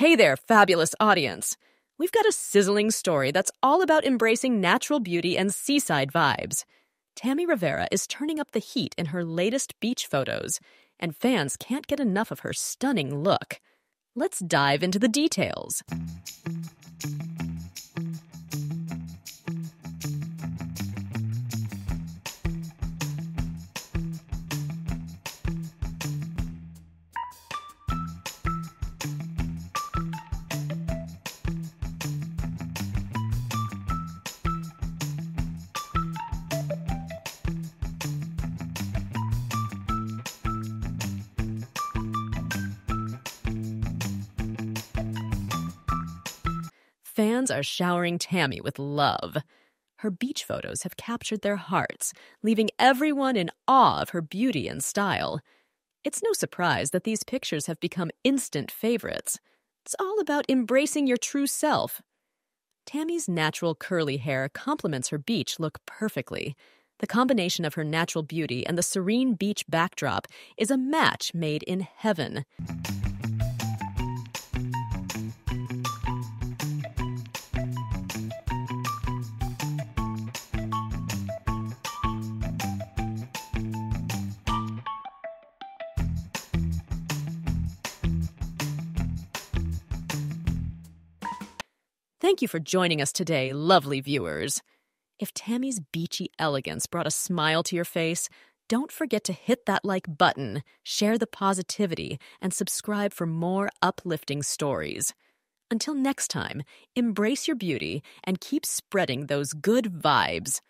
Hey there, fabulous audience. We've got a sizzling story that's all about embracing natural beauty and seaside vibes. Tammy Rivera is turning up the heat in her latest beach photos, and fans can't get enough of her stunning look. Let's dive into the details. Fans are showering Tammy with love. Her beach photos have captured their hearts, leaving everyone in awe of her beauty and style. It's no surprise that these pictures have become instant favorites. It's all about embracing your true self. Tammy's natural curly hair complements her beach look perfectly. The combination of her natural beauty and the serene beach backdrop is a match made in heaven. Thank you for joining us today, lovely viewers. If Tammy's beachy elegance brought a smile to your face, don't forget to hit that like button, share the positivity, and subscribe for more uplifting stories. Until next time, embrace your beauty and keep spreading those good vibes.